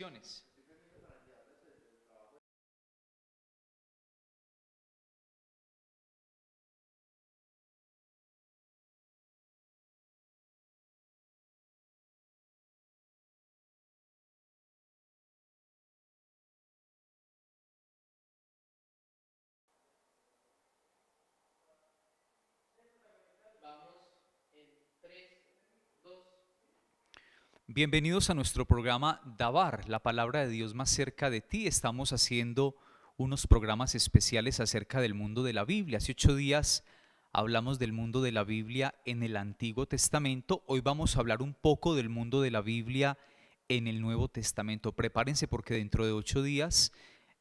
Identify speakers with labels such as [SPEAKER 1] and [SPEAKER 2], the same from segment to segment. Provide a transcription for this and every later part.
[SPEAKER 1] bendiciones. Bienvenidos a nuestro programa Dabar, la palabra de Dios más cerca de ti. Estamos haciendo unos programas especiales acerca del mundo de la Biblia. Hace ocho días hablamos del mundo de la Biblia en el Antiguo Testamento. Hoy vamos a hablar un poco del mundo de la Biblia en el Nuevo Testamento. Prepárense porque dentro de ocho días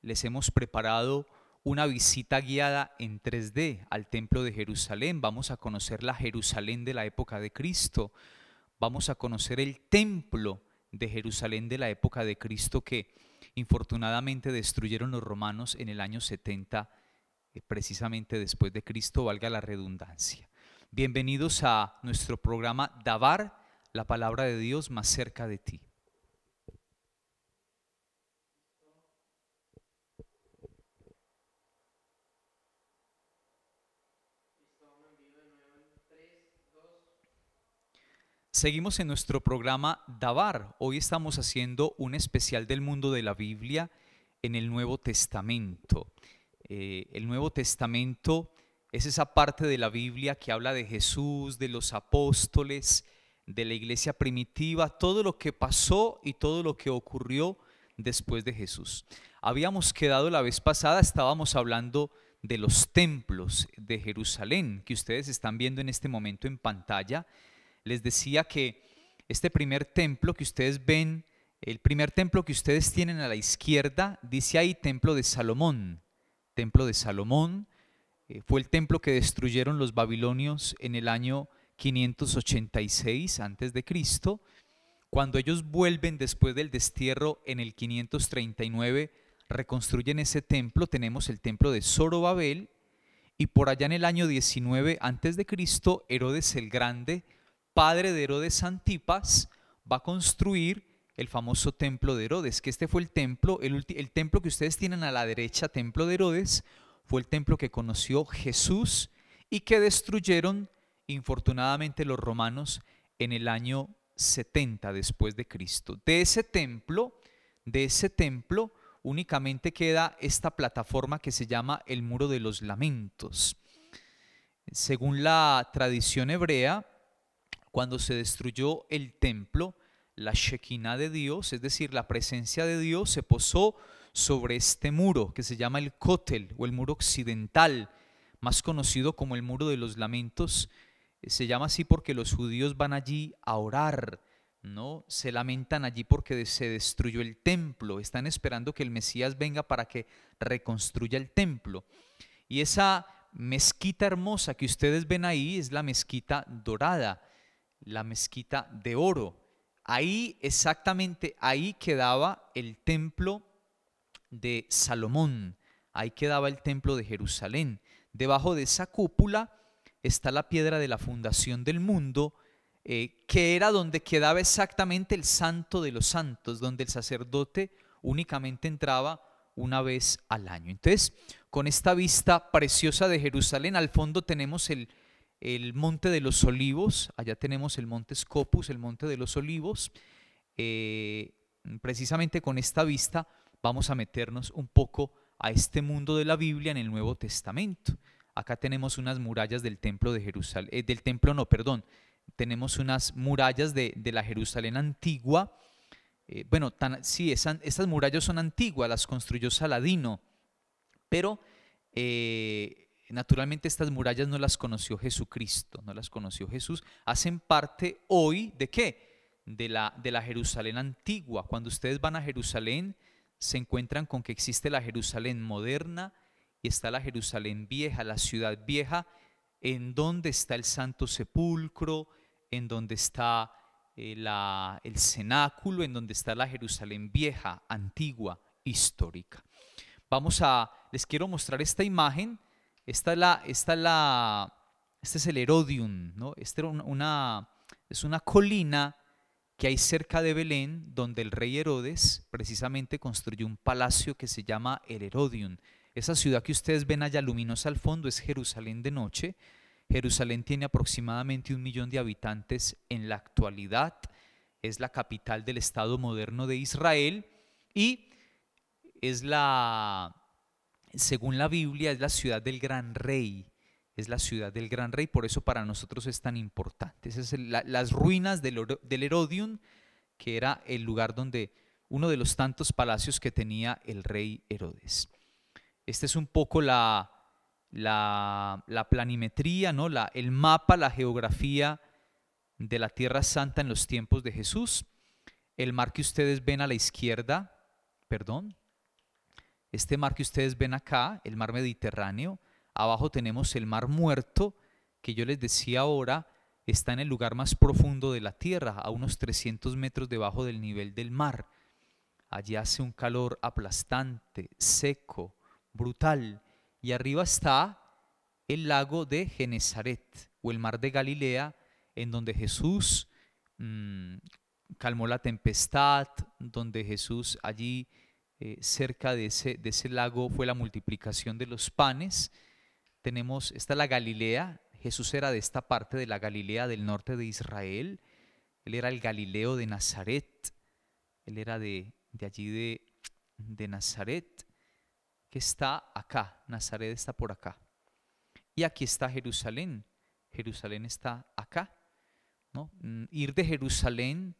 [SPEAKER 1] les hemos preparado una visita guiada en 3D al Templo de Jerusalén. Vamos a conocer la Jerusalén de la época de Cristo vamos a conocer el templo de Jerusalén de la época de Cristo que infortunadamente destruyeron los romanos en el año 70, eh, precisamente después de Cristo, valga la redundancia. Bienvenidos a nuestro programa Dabar, la palabra de Dios más cerca de ti. Seguimos en nuestro programa Dabar. Hoy estamos haciendo un especial del mundo de la Biblia en el Nuevo Testamento. Eh, el Nuevo Testamento es esa parte de la Biblia que habla de Jesús, de los apóstoles, de la iglesia primitiva, todo lo que pasó y todo lo que ocurrió después de Jesús. Habíamos quedado la vez pasada, estábamos hablando de los templos de Jerusalén que ustedes están viendo en este momento en pantalla les decía que este primer templo que ustedes ven, el primer templo que ustedes tienen a la izquierda, dice ahí templo de Salomón. Templo de Salomón eh, fue el templo que destruyeron los babilonios en el año 586 antes de Cristo. Cuando ellos vuelven después del destierro en el 539, reconstruyen ese templo, tenemos el templo de Zorobabel y por allá en el año 19 antes de Cristo, Herodes el Grande padre de Herodes Antipas, va a construir el famoso templo de Herodes, que este fue el templo, el, el, templo que ustedes tienen a la derecha, templo de Herodes, fue el templo que conoció Jesús y que destruyeron infortunadamente los romanos en el año 70 después de Cristo. De ese templo, de ese templo únicamente queda esta plataforma que se llama el muro de los lamentos. Según la tradición hebrea, cuando se destruyó el templo, la Shekinah de Dios, es decir, la presencia de Dios, se posó sobre este muro que se llama el Kotel o el muro occidental, más conocido como el muro de los lamentos. Se llama así porque los judíos van allí a orar, ¿no? Se lamentan allí porque se destruyó el templo, están esperando que el Mesías venga para que reconstruya el templo. Y esa mezquita hermosa que ustedes ven ahí es la mezquita dorada la mezquita de oro. Ahí, exactamente, ahí quedaba el templo de Salomón, ahí quedaba el templo de Jerusalén. Debajo de esa cúpula está la piedra de la fundación del mundo, eh, que era donde quedaba exactamente el santo de los santos, donde el sacerdote únicamente entraba una vez al año. Entonces, con esta vista preciosa de Jerusalén, al fondo tenemos el, el monte de los olivos, allá tenemos el monte Scopus, el monte de los olivos. Eh, precisamente con esta vista vamos a meternos un poco a este mundo de la Biblia en el Nuevo Testamento. Acá tenemos unas murallas del templo de Jerusalén, eh, del templo no, perdón, tenemos unas murallas de, la Jerusalén antigua. Eh, bueno, tan, sí, estas murallas son antiguas, las construyó Saladino, pero Naturalmente estas murallas no las conoció Jesucristo, no las conoció Jesús. Hacen parte hoy de qué? De la, de la Jerusalén antigua. Cuando ustedes van a Jerusalén, se encuentran con que existe la Jerusalén moderna y está la Jerusalén vieja, la ciudad vieja, en donde está el Santo Sepulcro, en donde está eh, el cenáculo, en donde está la Jerusalén vieja, antigua, histórica. Vamos a, les quiero mostrar esta imagen esta es la, esta la, este es el Herodium. Este una, es una colina que hay cerca de Belén, donde el rey Herodes precisamente construyó un palacio que se llama el Herodium. Esa ciudad que ustedes ven allá luminosa al fondo es Jerusalén de noche. Jerusalén tiene aproximadamente un millón de habitantes en la actualidad. Es la capital del Estado moderno de Israel y es la, según la Biblia, es la ciudad del gran rey es la ciudad del gran rey, por eso para nosotros es tan importante. Esas son las ruinas del, del Herodium, que era el lugar donde uno de los tantos palacios que tenía el rey Herodes. Este es un poco la, la, planimetría, ¿no? la, el mapa, la geografía de la Tierra Santa en los tiempos de Jesús. El mar que ustedes ven a la izquierda, perdón, este mar que ustedes ven acá, el mar Mediterráneo, Abajo tenemos el mar muerto, que yo les decía ahora, está en el lugar más profundo de la tierra, a unos 300 metros debajo del nivel del mar. Allí hace un calor aplastante, seco, brutal. Y arriba está el lago de Genezaret o el mar de Galilea, en donde Jesús mm, calmó la tempestad, donde Jesús allí eh, cerca de ese, de ese lago fue la multiplicación de los panes tenemos, esta la Galilea, Jesús era de esta parte de la Galilea del norte de Israel, él era el Galileo de Nazaret, él era de, allí de, de Nazaret, que está acá, Nazaret está por acá. Y aquí está Jerusalén, Jerusalén está acá. ¿no? Mm, ir de Jerusalén,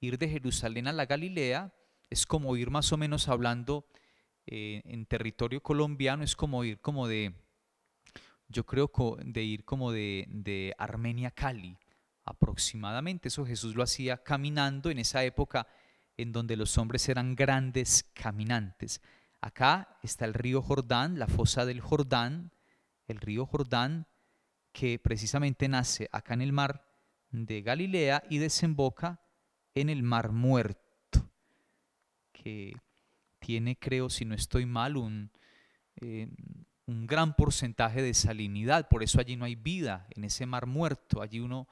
[SPEAKER 1] ir de Jerusalén a la Galilea es como ir más o menos hablando eh, en territorio colombiano, es como ir como de, yo creo de ir como de, Armenia a Cali, aproximadamente. Eso Jesús lo hacía caminando en esa época en donde los hombres eran grandes caminantes. Acá está el río Jordán, la fosa del Jordán, el río Jordán que precisamente nace acá en el mar de Galilea y desemboca en el mar muerto, tiene, creo, si no estoy mal, un, eh, un gran porcentaje de salinidad, por eso allí no hay vida en ese mar muerto, allí uno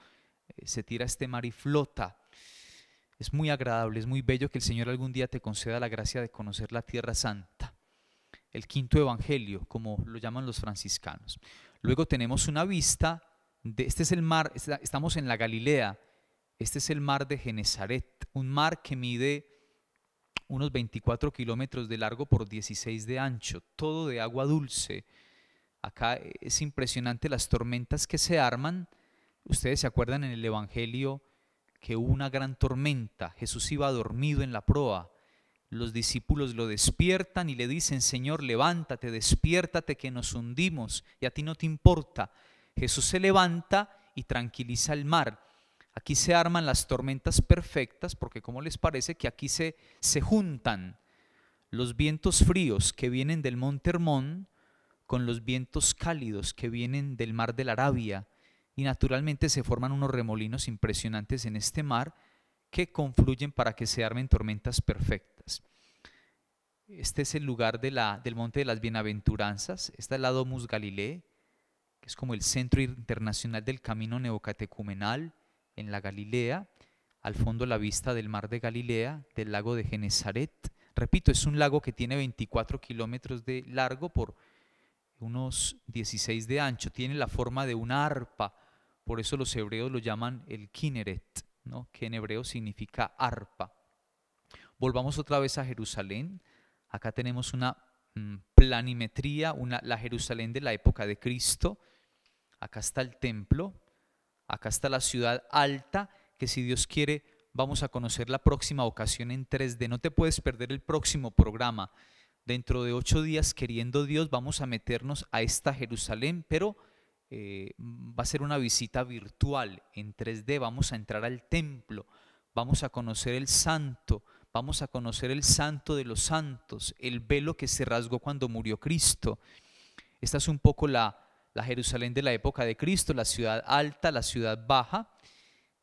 [SPEAKER 1] eh, se tira a este mar y flota. Es muy agradable, es muy bello que el Señor algún día te conceda la gracia de conocer la tierra santa, el quinto evangelio, como lo llaman los franciscanos. Luego tenemos una vista de, este es el mar, estamos en la Galilea, este es el mar de Genezaret, un mar que mide unos 24 kilómetros de largo por 16 de ancho, todo de agua dulce. Acá es impresionante las tormentas que se arman. Ustedes se acuerdan en el Evangelio que hubo una gran tormenta, Jesús iba dormido en la proa, los discípulos lo despiertan y le dicen, Señor, levántate, despiértate que nos hundimos y a ti no te importa. Jesús se levanta y tranquiliza el mar. Aquí se arman las tormentas perfectas porque como les parece que aquí se, se juntan los vientos fríos que vienen del monte Hermón con los vientos cálidos que vienen del mar de la Arabia. Y naturalmente se forman unos remolinos impresionantes en este mar que confluyen para que se armen tormentas perfectas. Este es el lugar de la, del Monte de las Bienaventuranzas, está el lado Mus Galilei, que es como el centro internacional del camino neocatecumenal en la Galilea, al fondo la vista del mar de Galilea, del lago de Genezaret. Repito, es un lago que tiene 24 kilómetros de largo por unos 16 de ancho, tiene la forma de una arpa, por eso los hebreos lo llaman el Kineret, ¿no? que en hebreo significa arpa. Volvamos otra vez a Jerusalén. Acá tenemos una mm, planimetría, la Jerusalén de la época de Cristo. Acá está el templo, Acá está la ciudad alta, que si Dios quiere vamos a conocer la próxima ocasión en 3D. No te puedes perder el próximo programa. Dentro de ocho días, queriendo Dios, vamos a meternos a esta Jerusalén, pero eh, va a ser una visita virtual en 3D. Vamos a entrar al templo, vamos a conocer el santo, vamos a conocer el santo de los santos, el velo que se rasgó cuando murió Cristo. Esta es un poco la, la Jerusalén de la época de Cristo, la ciudad alta, la ciudad baja,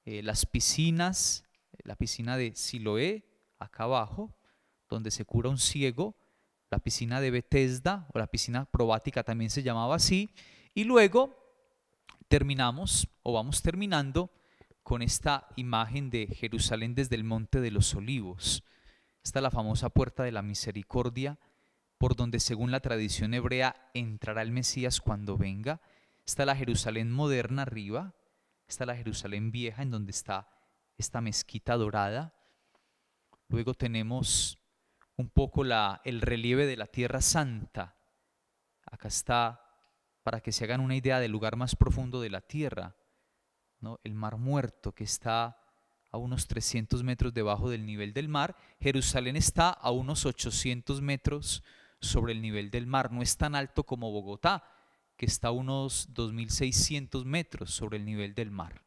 [SPEAKER 1] eh, las piscinas, la piscina de Siloé, acá abajo, donde se cura un ciego, la piscina de Bethesda, o la piscina probática también se llamaba así, y luego terminamos, o vamos terminando, con esta imagen de Jerusalén desde el Monte de los Olivos. Esta es la famosa puerta de la misericordia, por donde según la tradición hebrea entrará el Mesías cuando venga. Está la Jerusalén moderna arriba, está la Jerusalén vieja en donde está esta mezquita dorada. Luego tenemos un poco la, el relieve de la Tierra Santa. Acá está, para que se hagan una idea del lugar más profundo de la Tierra, ¿no? el Mar Muerto que está a unos 300 metros debajo del nivel del mar. Jerusalén está a unos 800 metros sobre el nivel del mar. No es tan alto como Bogotá, que está a unos 2.600 metros sobre el nivel del mar.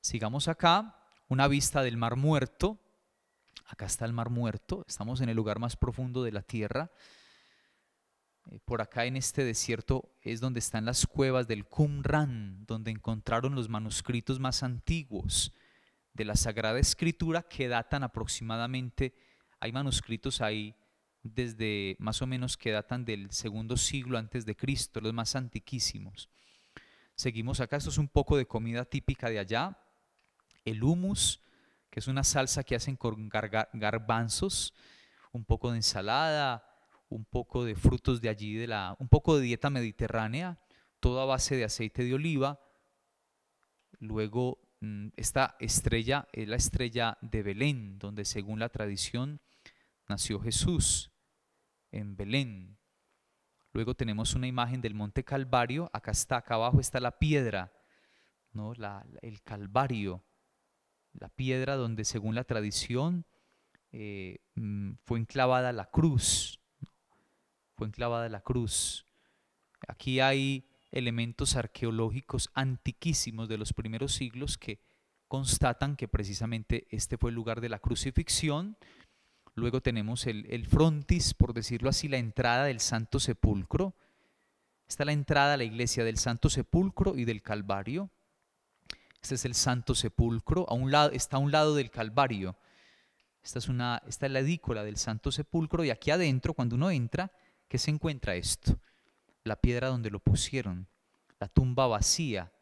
[SPEAKER 1] Sigamos acá, una vista del mar muerto. Acá está el mar muerto, estamos en el lugar más profundo de la tierra. Eh, por acá en este desierto es donde están las cuevas del Qumran, donde encontraron los manuscritos más antiguos de la Sagrada Escritura que datan aproximadamente, hay manuscritos ahí desde más o menos que datan del segundo siglo antes de Cristo, los más antiquísimos. Seguimos acá, esto es un poco de comida típica de allá, el humus, que es una salsa que hacen con garbanzos, un poco de ensalada, un poco de frutos de allí, de la, un poco de dieta mediterránea, todo a base de aceite de oliva. Luego mm, esta estrella es la estrella de Belén, donde según la tradición nació Jesús, en Belén. Luego tenemos una imagen del monte Calvario, acá está, acá abajo está la piedra, ¿no? el Calvario, la piedra donde según la tradición eh, mm, fue enclavada la cruz fue enclavada la cruz. Aquí hay elementos arqueológicos antiquísimos de los primeros siglos que constatan que precisamente este fue el lugar de la crucifixión. Luego tenemos el, el frontis, por decirlo así, la entrada del Santo Sepulcro. Está la entrada a la iglesia del Santo Sepulcro y del Calvario. Este es el Santo Sepulcro, a un lado, está a un lado del Calvario. Esta es, una, esta es la edícola del Santo Sepulcro y aquí adentro, cuando uno entra, ¿Qué se encuentra esto? La piedra donde lo pusieron, la tumba vacía.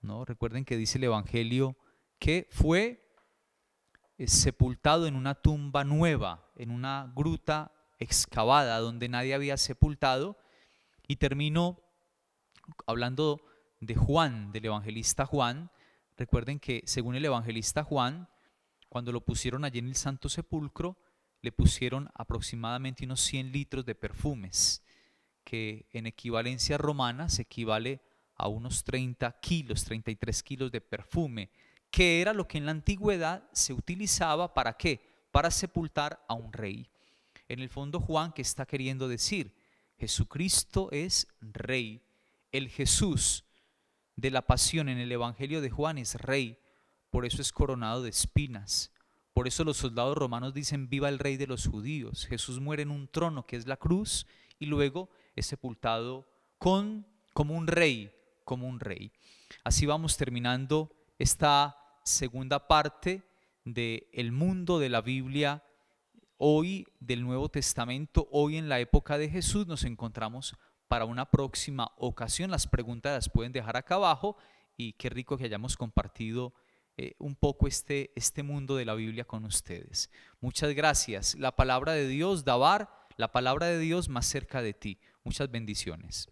[SPEAKER 1] ¿no? Recuerden que dice el Evangelio que fue sepultado en una tumba nueva, en una gruta excavada donde nadie había sepultado. Y termino hablando de Juan, del evangelista Juan. Recuerden que según el evangelista Juan, cuando lo pusieron allí en el Santo Sepulcro, le pusieron aproximadamente unos 100 litros de perfumes, que en equivalencia romana se equivale a unos 30 kilos, 33 kilos de perfume, que era lo que en la antigüedad se utilizaba para qué? Para sepultar a un rey. En el fondo Juan, ¿qué está queriendo decir? Jesucristo es rey. El Jesús de la pasión en el Evangelio de Juan es rey, por eso es coronado de espinas. Por eso los soldados romanos dicen, viva el rey de los judíos. Jesús muere en un trono que es la cruz y luego es sepultado con, como un rey, como un rey. Así vamos terminando esta segunda parte del el mundo de la Biblia. Hoy del Nuevo Testamento, hoy en la época de Jesús, nos encontramos para una próxima ocasión. Las preguntas las pueden dejar acá abajo y qué rico que hayamos compartido eh, un poco este, este mundo de la Biblia con ustedes. Muchas gracias. La palabra de Dios, Dabar, la palabra de Dios más cerca de ti. Muchas bendiciones.